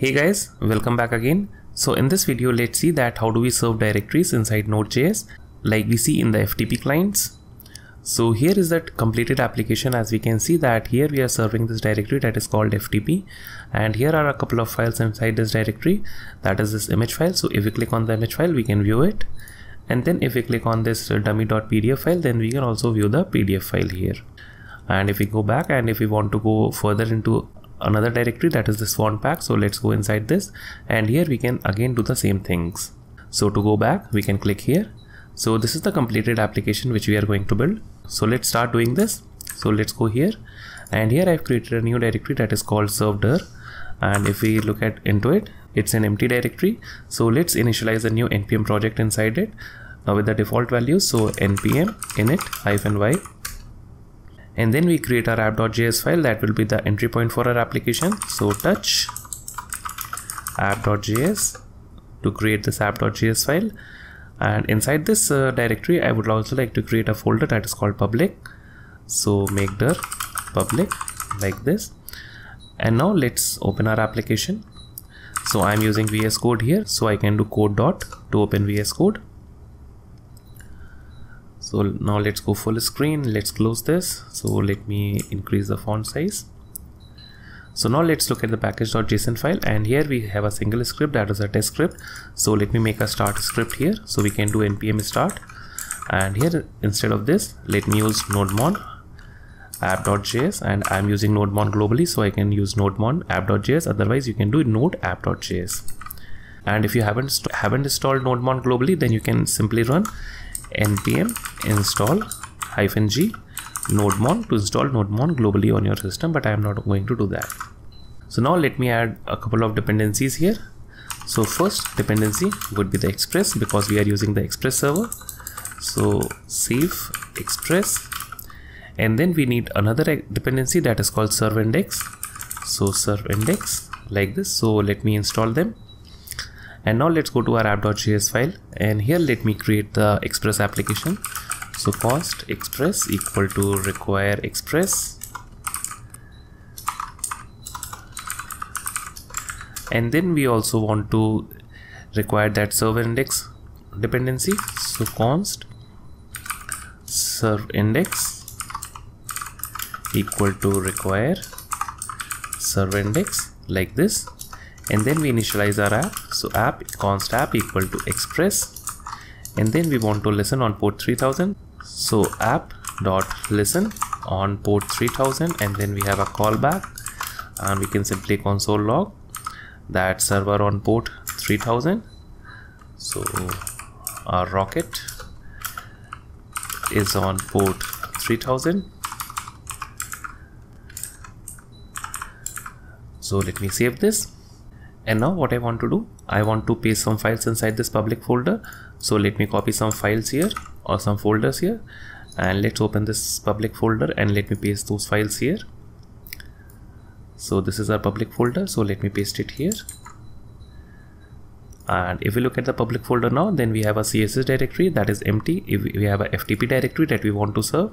Hey guys, welcome back again. So in this video, let's see that how do we serve directories inside Node.js like we see in the FTP clients. So here is that completed application as we can see that here we are serving this directory that is called FTP and here are a couple of files inside this directory that is this image file. So if we click on the image file, we can view it. And then if we click on this dummy.pdf file, then we can also view the PDF file here. And if we go back and if we want to go further into another directory that is the swan pack. So let's go inside this and here we can again do the same things. So to go back we can click here. So this is the completed application which we are going to build. So let's start doing this. So let's go here and here I've created a new directory that is called served and if we look at into it it's an empty directory. So let's initialize a new npm project inside it uh, with the default values. So npm init hyphen y and then we create our app.js file. That will be the entry point for our application. So touch app.js to create this app.js file. And inside this uh, directory I would also like to create a folder that is called public. So make the public like this. And now let's open our application. So I'm using VS Code here. So I can do code dot to open VS Code so now let's go full screen. Let's close this. So let me increase the font size. So now let's look at the package.json file. And here we have a single script. That is a test script. So let me make a start script here. So we can do npm start. And here instead of this let me use nodemon app.js and i'm using nodemon globally so i can use nodemon app.js otherwise you can do node app.js and if you haven't haven't installed nodemon globally then you can simply run npm install hyphen g nodemon to install nodemon globally on your system but i am not going to do that. So now let me add a couple of dependencies here. So first dependency would be the express because we are using the express server. So save express and then we need another dependency that is called serve index. So serve index like this. So let me install them and now let's go to our app.js file. And here let me create the express application. So const express equal to require express. And then we also want to require that server index dependency. So const serve index equal to require server index like this and then we initialize our app. So app const app equal to express. And then we want to listen on port 3000 so app dot listen on port 3000 and then we have a callback. And we can simply console log that server on port 3000 so our rocket is on port 3000 so let me save this and now what I want to do I want to paste some files inside this public folder. So let me copy some files here or some folders here. And let's open this public folder and let me paste those files here. So this is our public folder. So let me paste it here. And if we look at the public folder now then we have a css directory that is empty. If we have a ftp directory that we want to serve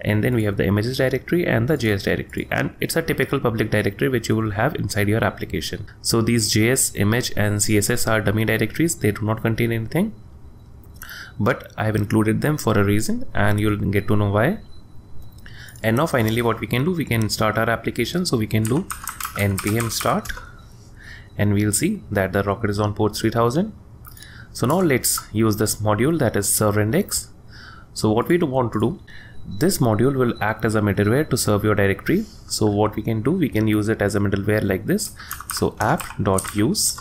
and then we have the images directory and the js directory. And it's a typical public directory which you will have inside your application. So these js image and css are dummy directories. They do not contain anything. But i have included them for a reason and you'll get to know why. And now finally what we can do we can start our application. So we can do npm start. And we'll see that the rocket is on port 3000 so now let's use this module that is server index. So what we do want to do this module will act as a middleware to serve your directory. So what we can do we can use it as a middleware like this. So app.use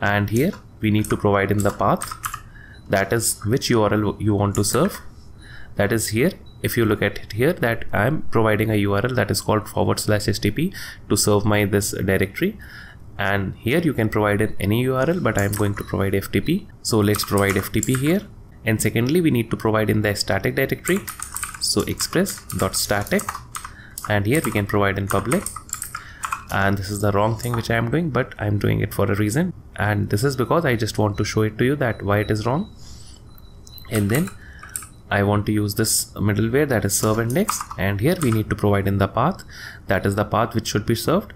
and here we need to provide in the path. That is which url you want to serve. That is here. If you look at it here that i'm providing a url that is called forward slash http to serve my this directory. And here you can provide in any url but i'm going to provide ftp so let's provide ftp here and secondly we need to provide in the static directory. So express dot static and here we can provide in public. And this is the wrong thing which I am doing but I'm doing it for a reason. And this is because I just want to show it to you that why it is wrong. And then I want to use this middleware that is serve index and here we need to provide in the path. That is the path which should be served.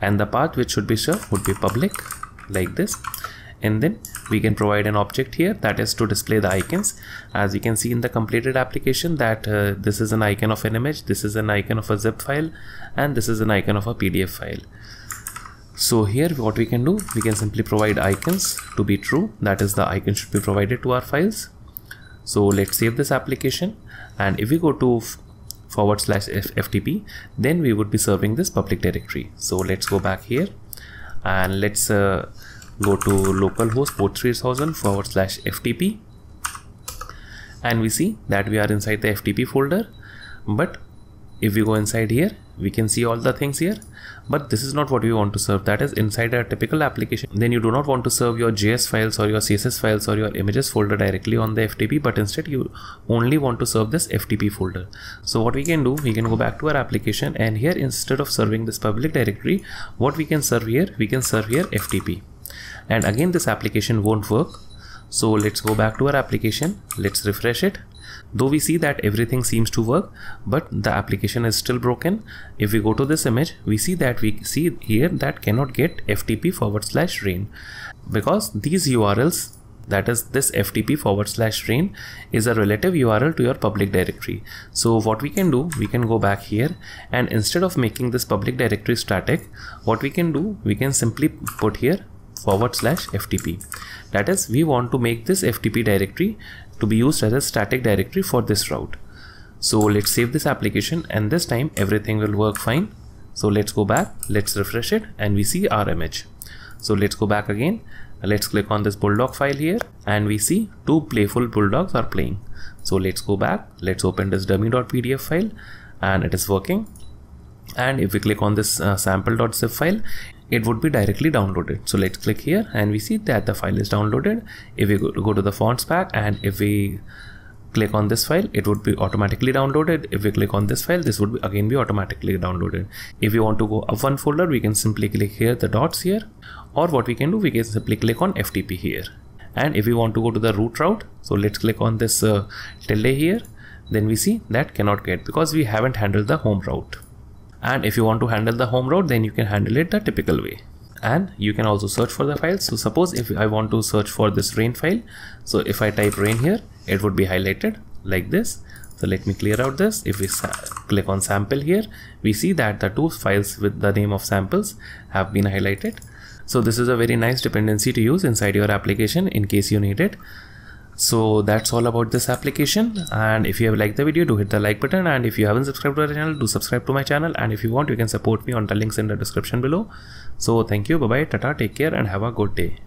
And the path which should be served would be public like this and then we can provide an object here that is to display the icons. As you can see in the completed application that uh, this is an icon of an image this is an icon of a zip file and this is an icon of a pdf file. So here what we can do we can simply provide icons to be true. That is the icon should be provided to our files. So let's save this application. And if we go to forward slash ftp then we would be serving this public directory. So let's go back here. And let's uh, go to localhost port 3000 forward slash ftp and we see that we are inside the ftp folder. But if we go inside here we can see all the things here. But this is not what we want to serve. That is inside a typical application. Then you do not want to serve your js files or your css files or your images folder directly on the ftp but instead you only want to serve this ftp folder. So what we can do we can go back to our application and here instead of serving this public directory what we can serve here? We can serve here ftp and again this application won't work. So let's go back to our application. Let's refresh it. Though we see that everything seems to work but the application is still broken. If we go to this image we see that we see here that cannot get ftp forward slash rain. Because these urls that is this ftp forward slash rain is a relative url to your public directory. So what we can do we can go back here and instead of making this public directory static what we can do we can simply put here forward slash ftp that is we want to make this ftp directory to be used as a static directory for this route. So let's save this application and this time everything will work fine. So let's go back let's refresh it and we see our image so let's go back again. Let's click on this bulldog file here and we see two playful bulldogs are playing. So let's go back let's open this dummy.pdf file and it is working. And if we click on this uh, sample.zip file it would be directly downloaded. So let's click here and we see that the file is downloaded. If we go, to the fonts pack and if we click on this file it would be automatically downloaded. If we click on this file this would be again be automatically downloaded. If you want to go up one folder we can simply click here the dots here or what we can do we can simply click on ftp here. And if we want to go to the root route so let's click on this uh, tilde here. Then we see that cannot get because we haven't handled the home route and if you want to handle the home route then you can handle it the typical way. And you can also search for the files. So suppose if I want to search for this rain file so if I type rain here it would be highlighted like this. So let me clear out this. If we click on sample here we see that the two files with the name of samples have been highlighted. So this is a very nice dependency to use inside your application in case you need it so that's all about this application. And if you have liked the video do hit the like button. And if you haven't subscribed to our channel do subscribe to my channel. And if you want you can support me on the links in the description below. So thank you. Bye bye tata. Take care and have a good day